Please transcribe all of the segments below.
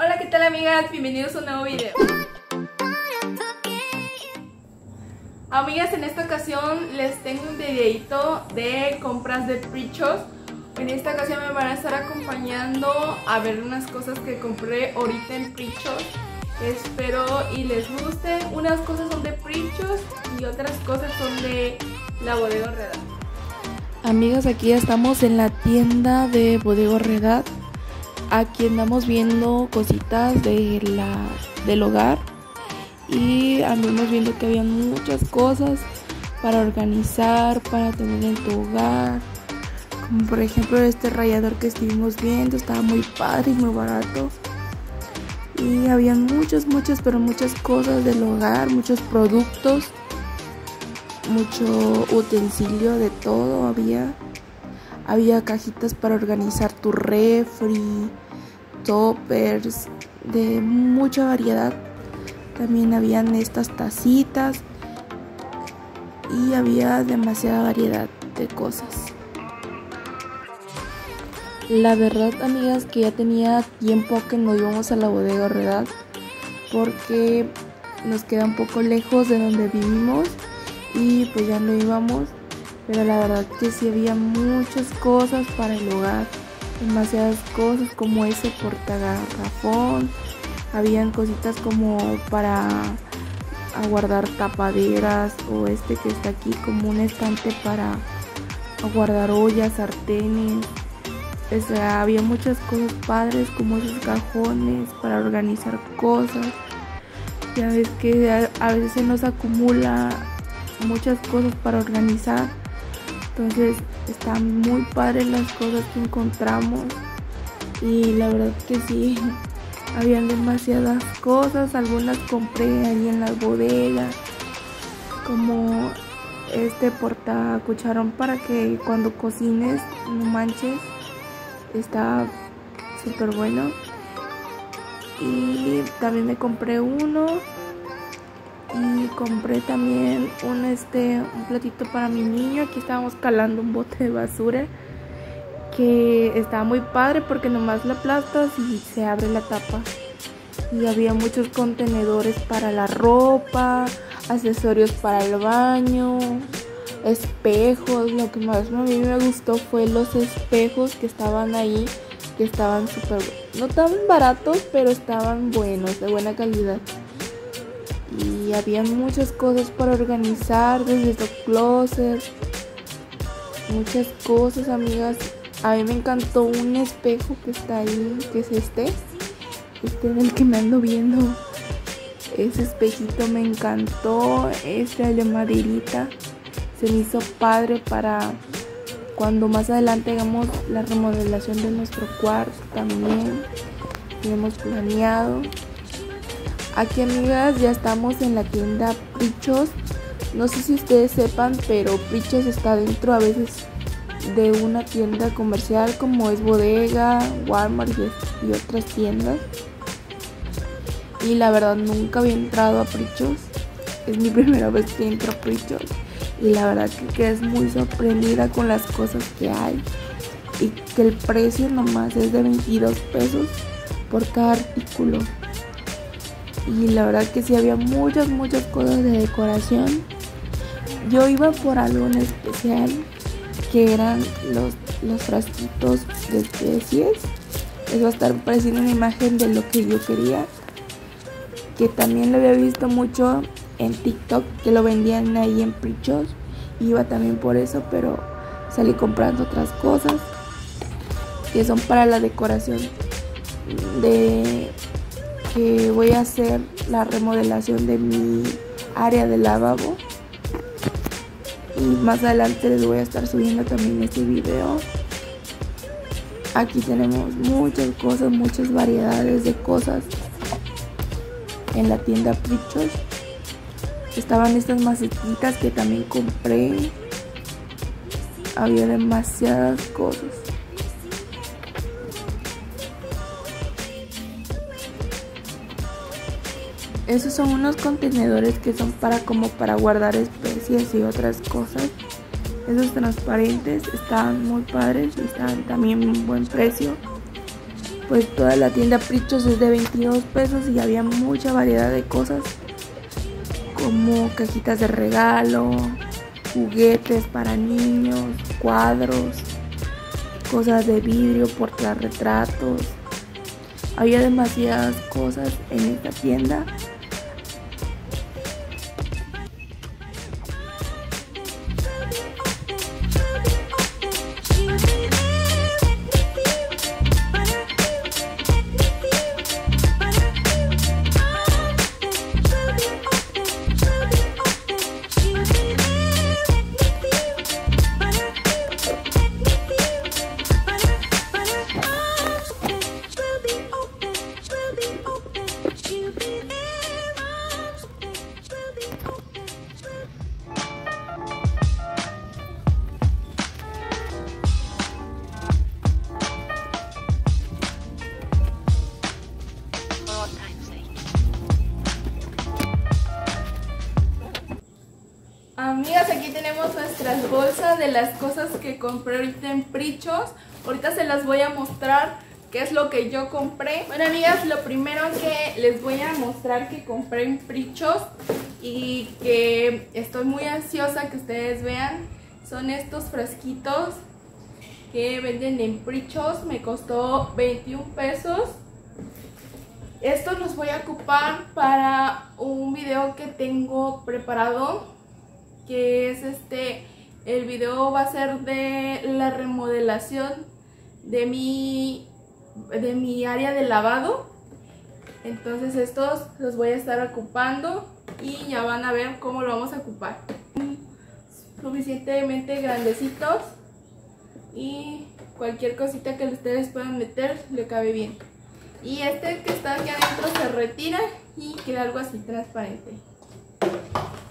Hola, ¿qué tal amigas? Bienvenidos a un nuevo video. Amigas, en esta ocasión les tengo un videito de compras de Prichos. En esta ocasión me van a estar acompañando a ver unas cosas que compré ahorita en Prichos. Espero y les guste. Unas cosas son de Prichos y otras cosas son de la Bodega Redad. Amigas, aquí estamos en la tienda de Bodega Redad. Aquí andamos viendo cositas de la, del hogar y andamos viendo que había muchas cosas para organizar, para tener en tu hogar. Como por ejemplo este rallador que estuvimos viendo, estaba muy padre y muy barato. Y había muchas, muchas, pero muchas cosas del hogar, muchos productos, mucho utensilio de todo había. Había cajitas para organizar tu refri, toppers, de mucha variedad. También habían estas tacitas y había demasiada variedad de cosas. La verdad, amigas, que ya tenía tiempo que no íbamos a la bodega Redad porque nos queda un poco lejos de donde vivimos y pues ya no íbamos pero la verdad que sí había muchas cosas para el hogar, demasiadas cosas como ese portagarrafón, habían cositas como para guardar tapaderas o este que está aquí como un estante para guardar ollas, sartenes. O sea, había muchas cosas padres como esos cajones para organizar cosas. Ya ves que a veces se nos acumula muchas cosas para organizar entonces están muy padres las cosas que encontramos. Y la verdad que sí, habían demasiadas cosas, algunas compré ahí en la bodega, como este porta cucharón para que cuando cocines no manches, está súper bueno. Y también me compré uno y compré también un este un platito para mi niño. Aquí estábamos calando un bote de basura que estaba muy padre porque nomás la aplastas y se abre la tapa. Y había muchos contenedores para la ropa accesorios para el baño espejos. Lo que más a mí me gustó fue los espejos que estaban ahí que estaban súper no tan baratos pero estaban buenos de buena calidad y había muchas cosas para organizar desde los closet muchas cosas amigas. A mí me encantó un espejo que está ahí que es este este en el que me ando viendo. Ese espejito me encantó este de maderita se me hizo padre para cuando más adelante hagamos la remodelación de nuestro cuarto también hemos planeado Aquí amigas ya estamos en la tienda Prichos. No sé si ustedes sepan, pero Prichos está dentro a veces de una tienda comercial como es Bodega, Walmart y, otras tiendas. Y la verdad nunca había entrado a Prichos. Es mi primera vez que entro a Prichos. Y la verdad que quedas muy sorprendida con las cosas que hay. Y que el precio nomás es de 22 pesos por cada artículo y la verdad que sí había muchas, muchas cosas de decoración. Yo iba por algo en especial que eran los, los de especies. Les va a estar pareciendo una imagen de lo que yo quería. Que también lo había visto mucho en TikTok, que lo vendían ahí en Prichos. Iba también por eso, pero salí comprando otras cosas que son para la decoración de que voy a hacer la remodelación de mi área de lavabo. Y más adelante les voy a estar subiendo también este video. Aquí tenemos muchas cosas muchas variedades de cosas en la tienda Prichos estaban estas macetitas que también compré. Había demasiadas cosas Esos son unos contenedores que son para como para guardar especies y otras cosas. Esos transparentes están muy padres y están también un buen precio. pues toda la tienda Prichos es de 22 pesos y había mucha variedad de cosas como cajitas de regalo, juguetes para niños, cuadros, cosas de vidrio, portarretratos. Había demasiadas cosas en esta tienda nuestras bolsas de las cosas que compré ahorita en Prichos. Ahorita se las voy a mostrar qué es lo que yo compré. Bueno, amigas, lo primero que les voy a mostrar que compré en Prichos y que estoy muy ansiosa que ustedes vean son estos frasquitos que venden en Prichos. Me costó 21 pesos. Estos los voy a ocupar para un video que tengo preparado que es este, el video va a ser de la remodelación de mi, de mi área de lavado. Entonces estos los voy a estar ocupando y ya van a ver cómo lo vamos a ocupar. Suficientemente grandecitos y cualquier cosita que ustedes puedan meter le cabe bien. Y este que está aquí adentro se retira y queda algo así transparente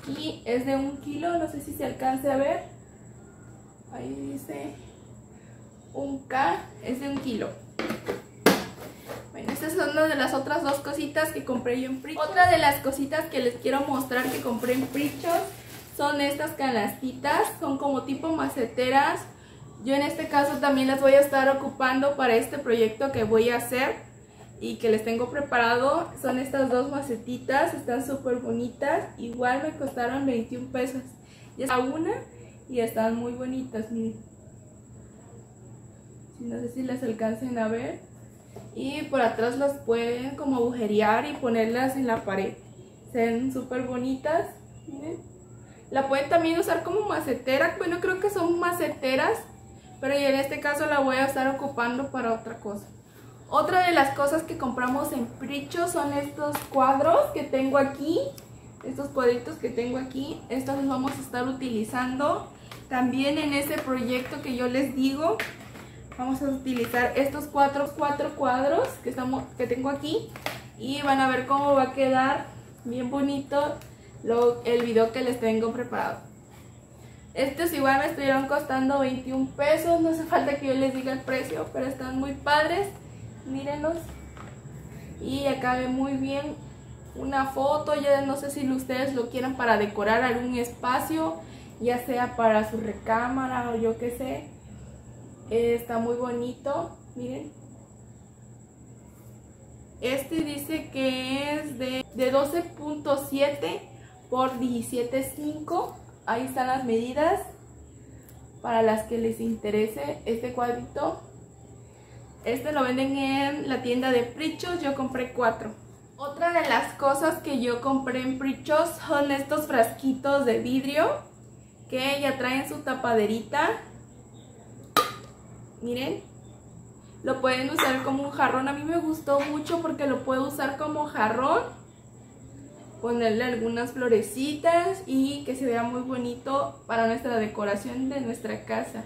y es de un kilo, no sé si se alcance a ver. Ahí dice un K, es de un kilo. Bueno, estas son una de las otras dos cositas que compré yo en. Otra de las cositas que les quiero mostrar que compré en Prichos son estas canastitas, son como tipo maceteras. Yo en este caso también las voy a estar ocupando para este proyecto que voy a hacer y que les tengo preparado son estas dos macetitas, están súper bonitas, igual me costaron 21 pesos. Ya está una y están muy bonitas, miren. No sé si las alcancen a ver. Y por atrás las pueden como agujerear y ponerlas en la pared. Se ven súper bonitas, miren. La pueden también usar como macetera, bueno creo que son maceteras, pero yo en este caso la voy a estar ocupando para otra cosa. Otra de las cosas que compramos en Pricho son estos cuadros que tengo aquí. Estos cuadritos que tengo aquí. Estos los vamos a estar utilizando también en ese proyecto que yo les digo. Vamos a utilizar estos cuatro, cuatro cuadros que, estamos, que tengo aquí. Y van a ver cómo va a quedar bien bonito lo, el video que les tengo preparado. Estos igual me estuvieron costando 21 pesos. No hace falta que yo les diga el precio, pero están muy padres mírenlos. Y acá ve muy bien una foto, ya no sé si ustedes lo quieran para decorar algún espacio, ya sea para su recámara o yo qué sé. está muy bonito, miren. Este dice que es de, de 12.7 por 17.5. Ahí están las medidas para las que les interese este cuadrito. Este lo venden en la tienda de Prichos, yo compré cuatro. Otra de las cosas que yo compré en Prichos son estos frasquitos de vidrio que ya traen su tapaderita. Miren, lo pueden usar como un jarrón. A mí me gustó mucho porque lo puedo usar como jarrón. Ponerle algunas florecitas y que se vea muy bonito para nuestra decoración de nuestra casa.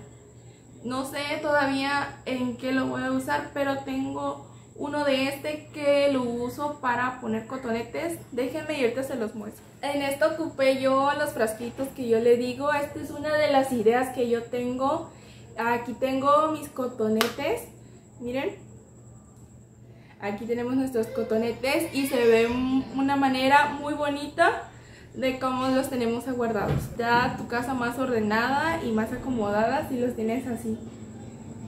No sé todavía en qué lo voy a usar, pero tengo uno de este que lo uso para poner cotonetes. Déjenme y ahorita se los muestro. En esto ocupé yo los frasquitos que yo le digo. Esta es una de las ideas que yo tengo. Aquí tengo mis cotonetes. Miren. Aquí tenemos nuestros cotonetes y se ve una manera muy bonita de cómo los tenemos aguardados. Ya tu casa más ordenada y más acomodada si los tienes así.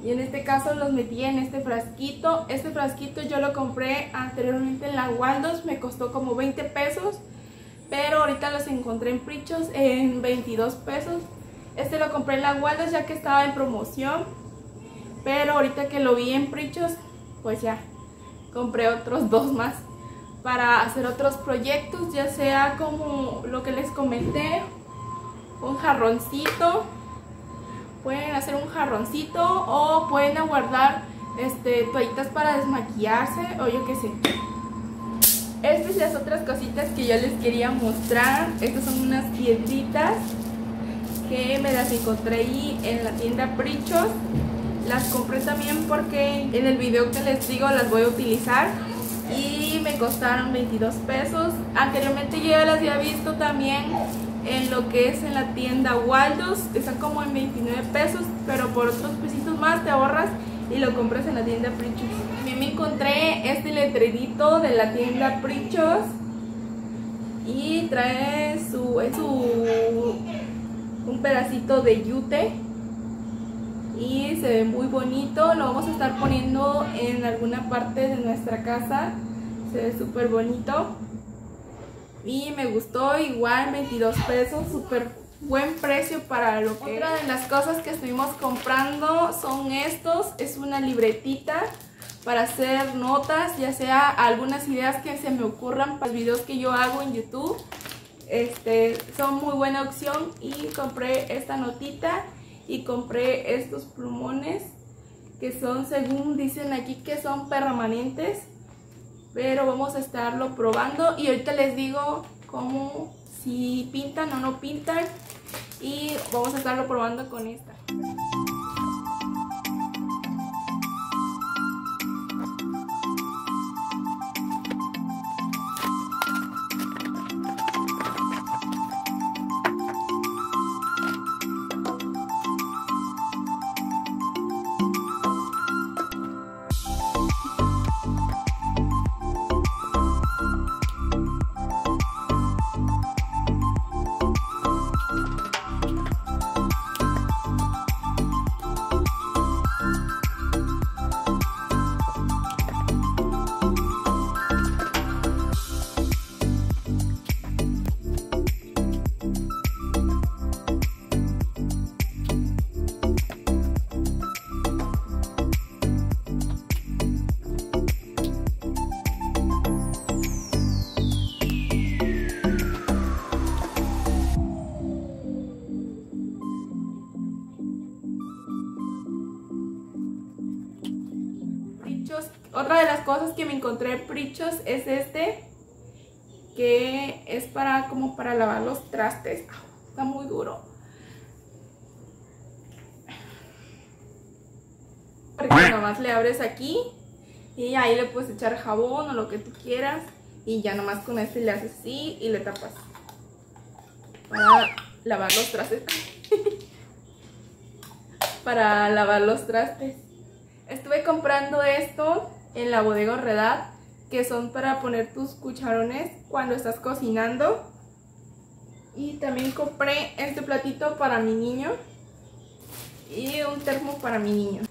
Y en este caso los metí en este frasquito. Este frasquito yo lo compré anteriormente en la Waldos, me costó como 20 pesos. Pero ahorita los encontré en Prichos en 22 pesos. Este lo compré en la Waldos ya que estaba en promoción. Pero ahorita que lo vi en Prichos, pues ya compré otros dos más para hacer otros proyectos, ya sea como lo que les comenté, un jarroncito, pueden hacer un jarroncito o pueden aguardar este, toallitas para desmaquillarse o yo qué sé. Estas y las otras cositas que yo les quería mostrar, estas son unas piedritas que me las encontré ahí en la tienda Prichos. Las compré también porque en el video que les digo las voy a utilizar y costaron 22 pesos. Anteriormente yo ya las había visto también en lo que es en la tienda Waldos, están como en 29 pesos, pero por otros pesitos más te ahorras y lo compras en la tienda Prichos. También me encontré este letrerito de la tienda Prichos y trae su, su un pedacito de yute y se ve muy bonito, lo vamos a estar poniendo en alguna parte de nuestra casa, se ve súper bonito. Y me gustó igual 22 pesos, súper buen precio para lo que Otra de las cosas que estuvimos comprando son estos, es una libretita para hacer notas, ya sea algunas ideas que se me ocurran para los videos que yo hago en YouTube. Este, son muy buena opción y compré esta notita y compré estos plumones que son, según dicen aquí, que son permanentes pero vamos a estarlo probando y ahorita les digo cómo, si pintan o no pintan y vamos a estarlo probando con esta. Cosas que me encontré prichos es este, que es para como para lavar los trastes. Está muy duro. Porque nomás le abres aquí y ahí le puedes echar jabón o lo que tú quieras. Y ya nomás con este le haces así y le tapas. Para lavar los trastes. para lavar los trastes. Estuve comprando esto en la bodega Redad, que son para poner tus cucharones cuando estás cocinando. Y también compré este platito para mi niño y un termo para mi niño.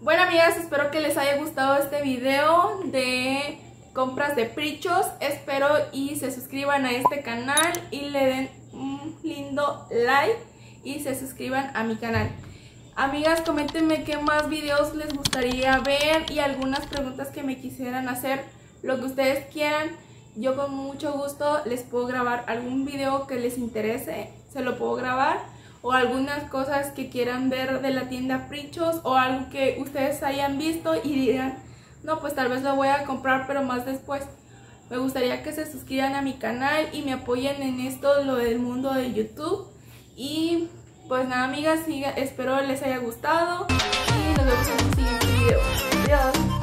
Bueno amigas, espero que les haya gustado este video de compras de prichos. Espero y se suscriban a este canal y le den un lindo like y se suscriban a mi canal. Amigas, coméntenme qué más videos les gustaría ver y algunas preguntas que me quisieran hacer. Lo que ustedes quieran, yo con mucho gusto les puedo grabar algún video que les interese, se lo puedo grabar. O algunas cosas que quieran ver de la tienda Prichos o algo que ustedes hayan visto y digan, no, pues tal vez lo voy a comprar pero más después. Me gustaría que se suscriban a mi canal y me apoyen en esto, lo del mundo de YouTube. Y pues nada, amigas, espero les haya gustado y nos vemos en un siguiente video. Adiós.